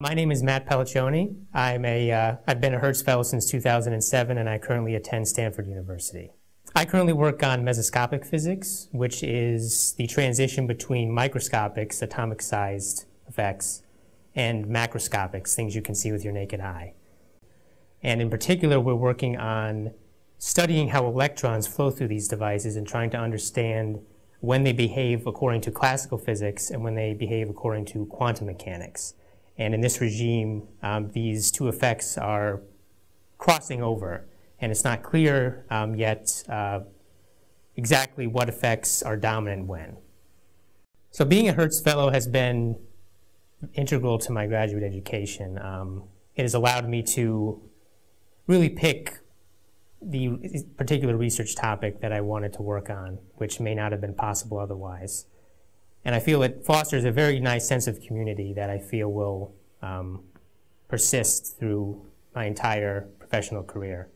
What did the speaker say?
My name is Matt Pelliccione. I'm a, uh, I've been a Hertz Fellow since 2007, and I currently attend Stanford University. I currently work on mesoscopic physics, which is the transition between microscopics, atomic-sized effects, and macroscopics, things you can see with your naked eye. And in particular, we're working on studying how electrons flow through these devices and trying to understand when they behave according to classical physics and when they behave according to quantum mechanics. And in this regime, um, these two effects are crossing over, and it's not clear um, yet uh, exactly what effects are dominant when. So being a Hertz Fellow has been integral to my graduate education. Um, it has allowed me to really pick the particular research topic that I wanted to work on, which may not have been possible otherwise. And I feel it fosters a very nice sense of community that I feel will um, persist through my entire professional career.